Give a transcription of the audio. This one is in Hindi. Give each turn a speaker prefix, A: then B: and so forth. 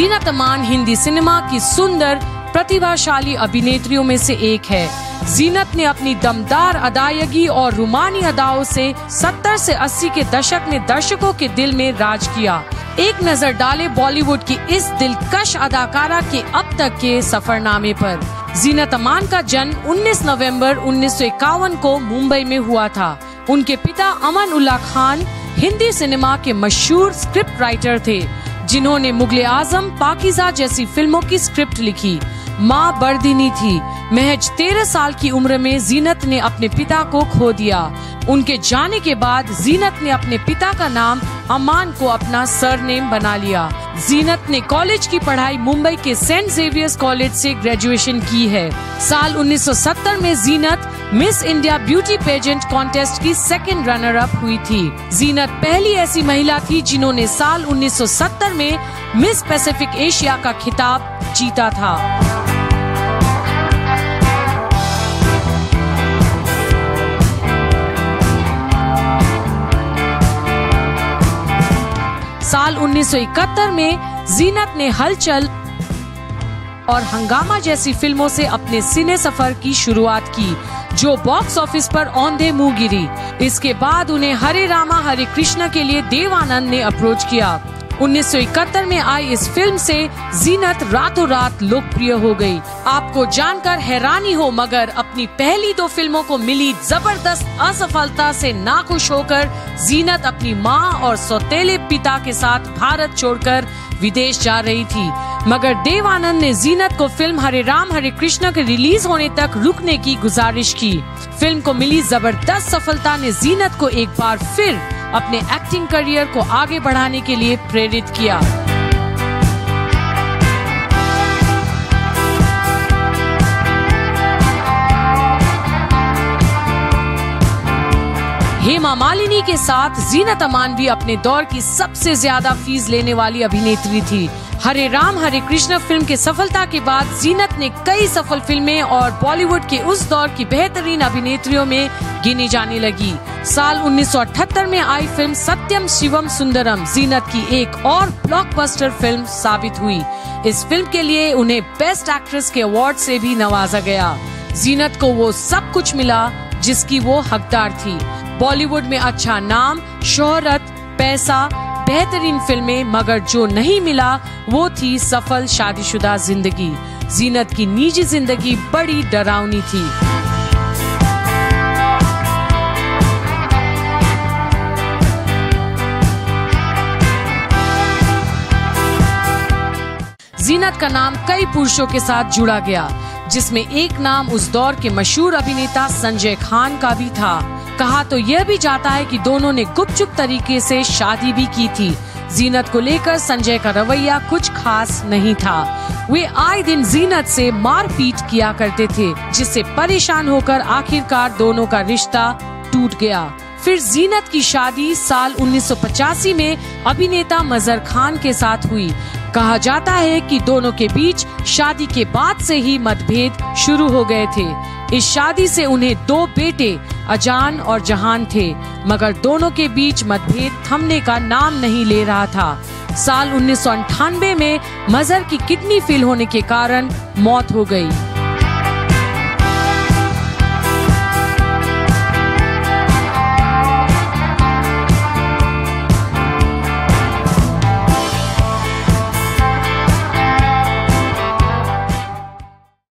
A: जीनत अमान हिंदी सिनेमा की सुंदर, प्रतिभाशाली अभिनेत्रियों में से एक है। जीनत ने अपनी दमदार अदायगी और रुमानी अदाओं से 70 से 80 के दशक में दर्शकों के दिल में राज किया। एक नज़र डाले बॉलीवुड की इस दिलकश अदाकारा के अब तक के सफरनामे पर। जीनत अमान का जन्म 19 नवंबर उन्नीस सौ इक्यावन को मुंबई में हुआ था। उनके पिता अमन उल्ला खान हिंदी सिनेमा के मशहूर स्क्रिप्ट राइटर थे। जिन्होंने मुगल आज़म पाकिजा जैसी फ़िल्मों की स्क्रिप्ट लिखी। माँ बर्दिनी थी। महज तेरह साल की उम्र में जीनत ने अपने पिता को खो दिया। उनके जाने के बाद जीनत ने अपने पिता का नाम अमान को अपना सरनेम बना लिया। जीनत ने कॉलेज की पढ़ाई मुंबई के सेंट जेवियर्स कॉलेज से ग्रेजुएशन की है। साल 1970 में Zeenat miss India beauty pageant contest की सेकंड रनर अप हुई थी। जीनत पहली ऐसी महिला थी जिन्होंने साल 1970 में मिस पैसिफिक एशिया का खिताब जीता था। 1971 में जीनत ने हलचल और हंगामा जैसी फ़िल्मों से अपने सिने सफ़र की शुरुआत की, जो बॉक्स ऑफ़िस पर औंधे मुँह गिरी। इसके बाद उन्हें हरे रामा, हरे कृष्णा के लिए देवानंद ने अप्रोच किया। 1971 में आई इस फ़िल्म से जीनत रातों रात लोकप्रिय हो गई। आपको जानकर हैरानी हो, मगर अपनी पहली दो फ़िल्मों को मिली ज़बरदस्त असफलता से नाखुश होकर जीनत अपनी माँ और सौतेले पिता के साथ भारत छोड़कर विदेश जा रही थी मगर देवानंद ने जीनत को फ़िल्म हरे राम, हरे कृष्ण के रिलीज़ होने तक रुकने की गुजारिश की फ़िल्म को मिली ज़बरदस्त सफलता ने जीनत को एक बार फिर अपने एक्टिंग करियर को आगे बढ़ाने के लिए प्रेरित किया। हेमा मालिनी के साथ जीनत अमान भी अपने दौर की सबसे ज़्यादा फ़ीस लेने वाली अभिनेत्री थी। हरे राम, हरे कृष्ण फ़िल्म के सफलता के बाद जीनत ने कई सफल फ़िल्में और बॉलीवुड के उस दौर की बेहतरीन अभिनेत्रियों में गिनी जाने लगी। साल 1978 में आई फ़िल्म सत्यम शिवम सुंदरम जीनत की एक और ब्लॉकबस्टर फ़िल्म साबित हुई। इस फ़िल्म के लिए उन्हें बेस्ट एक्ट्रेस के अवार्ड से भी नवाजा गया। जीनत को वो सब कुछ मिला, जिसकी वो हकदार थी। बॉलीवुड में अच्छा नाम, शोहरत, पैसा, बेहतरीन फ़िल्में, मगर जो नहीं मिला, वो थी सफल शादीशुदा ज़िंदगी। जीनत की निजी ज़िंदगी बड़ी डरावनी थी। जीनत का नाम कई पुरुषों के साथ जुड़ा गया, जिसमें एक नाम उस दौर के मशहूर अभिनेता संजय खान का भी था। कहा तो यह भी जाता है कि दोनों ने गुपचुप तरीके से शादी भी की थी। जीनत को लेकर संजय का रवैया कुछ खास नहीं था। वे आए दिन जीनत से मारपीट किया करते थे, जिससे परेशान होकर आखिरकार दोनों का रिश्ता टूट गया। फिर जीनत की शादी साल 1985 में अभिनेता मजर खान के साथ हुई। कहा जाता है कि दोनों के बीच शादी के बाद से ही मतभेद शुरू हो गए थे। इस शादी से उन्हें दो बेटे, अजान और जहान थे। मगर दोनों के बीच मतभेद थमने का नाम नहीं ले रहा था। साल उन्नीस में मजर की किडनी फेल होने के कारण मौत हो गई।